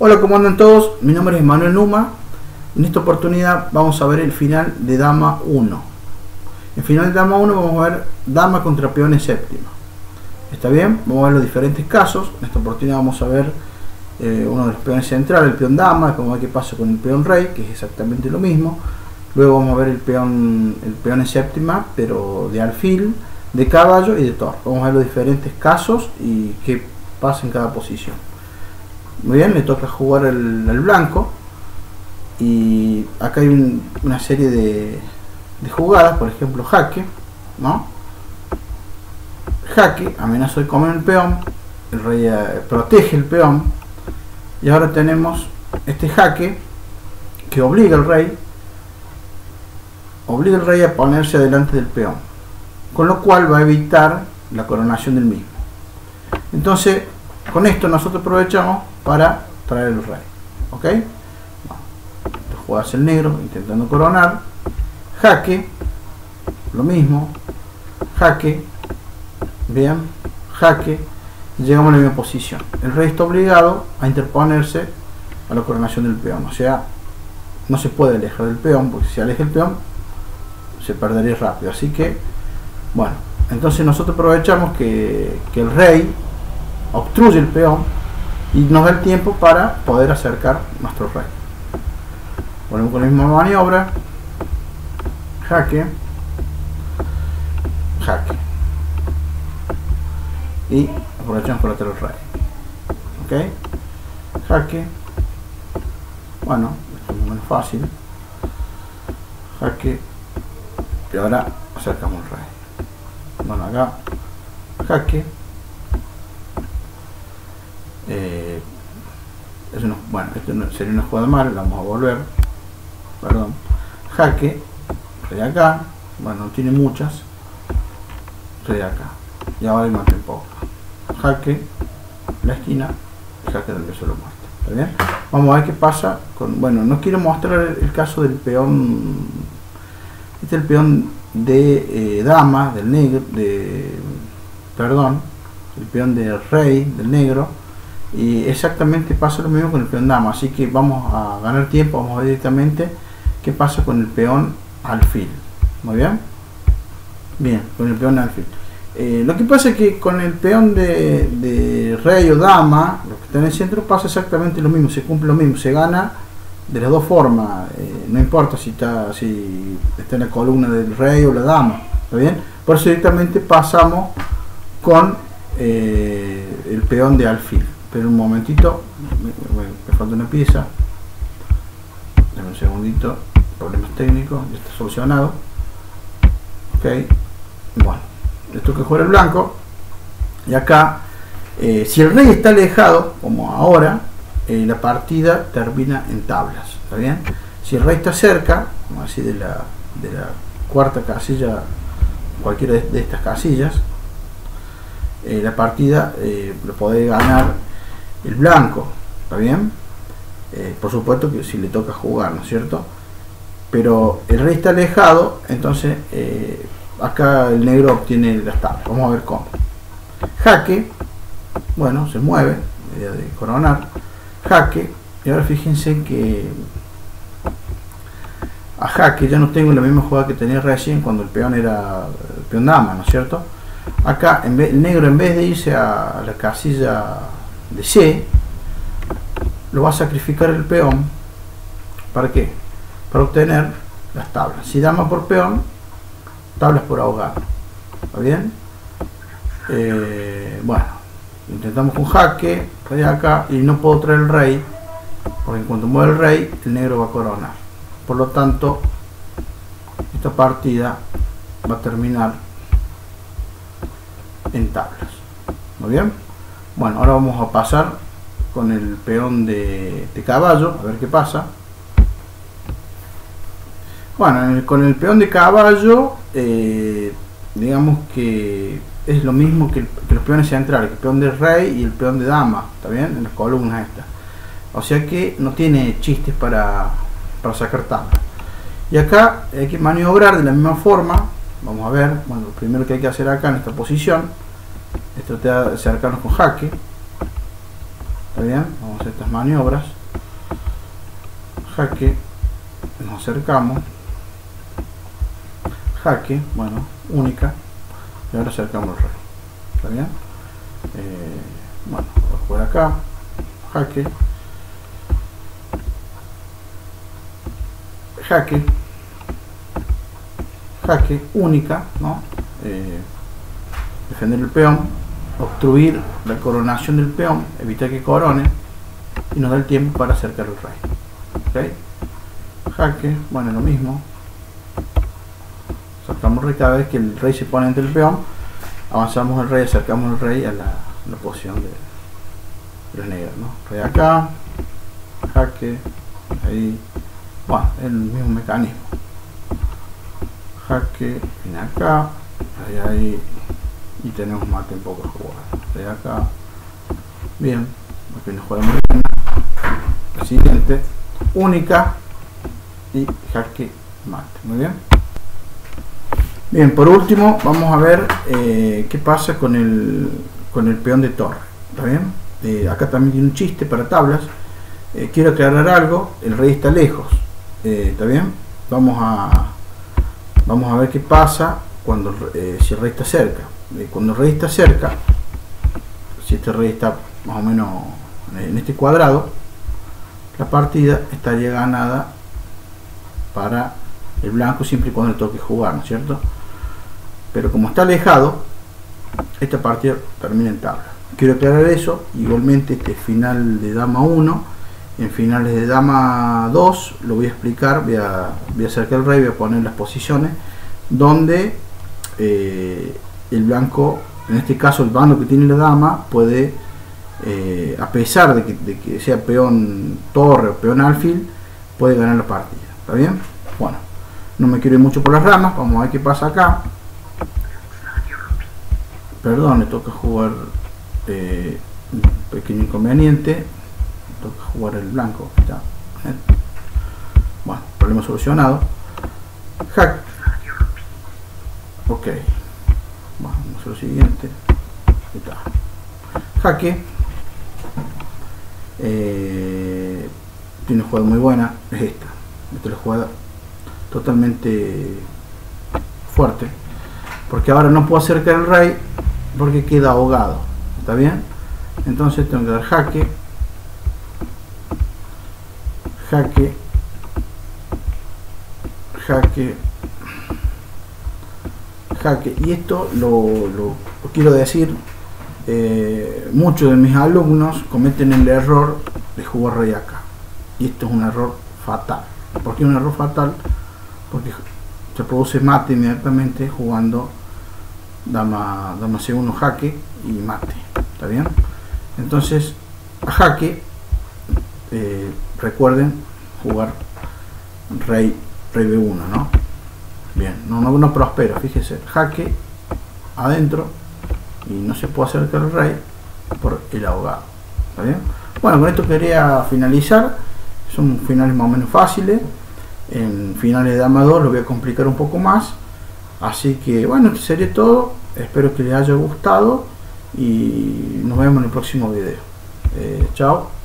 Hola, ¿cómo andan todos? Mi nombre es Manuel Numa. En esta oportunidad vamos a ver el final de Dama 1. En final de Dama 1 vamos a ver Dama contra peones séptima. ¿Está bien? Vamos a ver los diferentes casos. En esta oportunidad vamos a ver eh, uno de los peones centrales, el peón Dama, vamos a ver qué pasa con el peón Rey, que es exactamente lo mismo. Luego vamos a ver el peón, el peón en séptima, pero de alfil, de caballo y de torre. Vamos a ver los diferentes casos y qué pasa en cada posición. Muy bien, le toca jugar el, blanco. Y acá hay una serie de, jugadas, por ejemplo, jaque, ¿no? Jaque, amenaza de comer el peón, el rey eh, protege el peón. Y ahora tenemos este jaque que obliga al rey obliga al rey a ponerse delante del peón, con lo cual va a evitar la coronación del mismo. Entonces, con esto nosotros aprovechamos para traer el rey. ¿Ok? Juegas el negro intentando coronar, jaque, lo mismo, jaque, bien, jaque, llegamos a la misma posición. El rey está obligado a interponerse a la coronación del peón, o sea, no se puede alejar del peón, porque si aleja el peón, se perdería rápido. Así que, bueno, entonces nosotros aprovechamos que, el rey obstruye el peón y nos da el tiempo para poder acercar nuestro rey. Volvemos con la misma maniobra, jaque, jaque. Y aprovechamos para traer el rey. Ok, jaque. Bueno, esto es muy fácil. Jaque, y ahora acercamos el rey bueno acá jaque eh, bueno esto sería una jugada mala la vamos a volver. Perdón. Jaque rey acá. Bueno no tiene muchas. Rey acá. Y ahora hay más poco jaque la esquina. Jaque del beso de la muerte. ¿está bien? vamos a ver qué pasa con bueno no quiero mostrar el caso del peón este es el peón de eh, dama, del negro, de, perdón, el peón de rey, del negro. Y exactamente pasa lo mismo con el peón dama. Así que vamos a ganar tiempo, vamos a ver directamente qué pasa con el peón alfil. Muy bien. Bien, con el peón alfil. Eh, lo que pasa es que con el peón de, de, rey o dama, lo que está en el centro, pasa exactamente lo mismo, se cumple lo mismo, se gana de las dos formas, eh, no importa si está, si está en la columna del rey o la dama, ¿está bien? Por eso directamente pasamos con eh, el peón de alfil. Un momentito, me, falta una pieza, Dame un segundito, problemas técnicos, ya está solucionado. Ok, bueno, esto que juega el blanco, y acá, eh, si el rey está alejado, como ahora, eh, la partida termina en tablas. ¿Está bien? Si el rey está cerca, como así de la, de la cuarta casilla, cualquiera de, estas casillas, eh, la partida lo puede ganar el blanco. ¿Está bien? por supuesto que si le toca jugar, ¿no es cierto? Pero el rey está alejado, entonces acá el negro obtiene las tablas. Vamos a ver cómo. Jaque, bueno, se mueve, idea de coronar jaque y ahora fíjense que a jaque ya no tengo la misma jugada que tenía recién cuando el peón era el peón dama, ¿no es cierto? Acá en vez, el negro en vez de irse a la casilla de C, lo va a sacrificar el peón. ¿Para qué? Para obtener las tablas. Si dama por peón, tablas por ahogado. ¿Está bien? Eh, bueno, intentamos con jaque, rey acá, y no puedo traer el rey, porque en cuanto mueve el rey, el negro va a coronar. Por lo tanto, esta partida va a terminar en tablas. Muy bien. Bueno, ahora vamos a pasar con el peón de, caballo, a ver qué pasa. Bueno, con el peón de caballo, eh, digamos que es lo mismo que, los peones centrales, el peón de rey y el peón de dama, ¿está bien? En las columnas estas. O sea que no tiene chistes para, para sacar tablas. Y acá hay que maniobrar de la misma forma. Vamos a ver, bueno, lo primero que hay que hacer acá en esta posición es tratar de acercarnos con jaque. ¿está bien? vamos a hacer estas maniobras. Jaque. Nos acercamos. Jaque. Bueno única. Y ahora acercamos el rey ¿está bien? Eh, bueno, por acá. Jaque. Jaque. Jaque única ¿no? Eh, defender el peón obstruir la coronación del peón evitar que corone y nos da el tiempo para acercar el rey jaque bueno lo mismo. Sacamos rey cada vez que el rey se pone entre el peón avanzamos el rey acercamos el rey a la, posición de, los negros ¿no? rey acá jaque ahí bueno el mismo mecanismo. Jaque viene acá ahí, ahí y tenemos más tiempo que jugar. Rey acá bien aquí nos juega muy bien. Siguiente única y jaque mate muy bien. Bien por último vamos a ver eh, qué pasa con el con el peón de torre está bien acá también tiene un chiste para tablas. Eh, quiero aclarar algo el rey está lejos eh, ¿está bien? Vamos a, vamos a ver qué pasa cuando si el rey está cerca. Cuando el rey está cerca, si este rey está más o menos en este cuadrado, la partida estaría ganada para el blanco siempre y cuando le toque jugar, ¿no es cierto? Pero como está alejado, esta partida termina en tabla. Quiero aclarar eso, igualmente este final de dama 1 en finales de dama 2 lo voy a explicar, voy a, voy a acercar el rey, voy a poner las posiciones donde eh, el blanco, en este caso el bando que tiene la dama, puede, eh, a pesar de que, sea peón torre o peón alfil, puede ganar la partida. ¿Está bien? Bueno, no me quiero ir mucho por las ramas, vamos a ver qué pasa acá. Perdón, le toca jugar eh, un pequeño inconveniente toca jugar el blanco ya. bueno problema solucionado hack ok vamos a lo siguiente. Está. jaque. Eh, tiene una jugada muy buena es esta. Esta es la jugada totalmente fuerte. Porque ahora no puedo acercar el rey porque queda ahogado. Está bien entonces tengo que dar jaque. Jaque, jaque, jaque. Y esto lo, quiero decir, eh, muchos de mis alumnos cometen el error de jugar rey acá. Y esto es un error fatal. ¿Por qué un error fatal? Porque se produce mate inmediatamente jugando dama, dama C1 jaque y mate. ¿Está bien? Entonces, a jaque eh, recuerden jugar rey, rey b1, ¿no? Bien, no, no, no prospera, fíjese, jaque adentro y no se puede acercar el rey por el ahogado. ¿Está bien? Bueno, con esto quería finalizar. Son finales más o menos fáciles. En finales de dama 2 lo voy a complicar un poco más. Así que bueno, esto sería todo. Espero que les haya gustado y nos vemos en el próximo video. Eh, chao.